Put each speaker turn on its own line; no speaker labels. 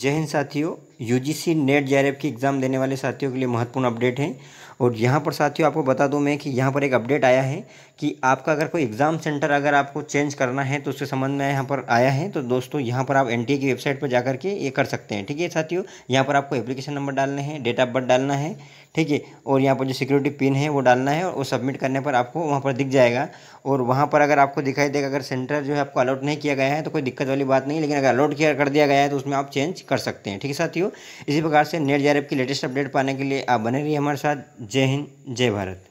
जय हिंद साथियों यूजीसी नेट जेआरएफ की एग्ज़ाम देने वाले साथियों के लिए महत्वपूर्ण अपडेट है। और यहाँ पर साथियों आपको बता दूँ मैं कि यहाँ पर एक अपडेट आया है कि आपका अगर कोई एग्ज़ाम सेंटर अगर आपको चेंज करना है तो उसके संबंध में यहाँ पर आया है। तो दोस्तों, यहाँ पर आप एनटीए की वेबसाइट पर जाकर के ये कर सकते हैं। ठीक है साथियों, यहाँ पर आपको एप्लीकेशन नंबर डालने हैं डेट ऑफ़ बर्थ डालना है ठीक है? और यहाँ पर जो सिक्योरिटी पिन है, वो डालना है और वो सबमिट करने पर आपको वहाँ पर दिख जाएगा। और वहाँ पर अगर आपको दिखाई देगा, अगर सेंटर जो है आपको अलॉट नहीं किया गया है तो कोई दिक्कत वाली बात नहीं, लेकिन अगर अलॉट किया, कर दिया गया है तो उसमें आप चेंज कर सकते हैं। ठीक है साथियों? इसी प्रकार से नेट जे की लेटेस्ट अपडेट पाने के लिए आप बने रहिए हमारे साथ। जय हिंद, जय भारत।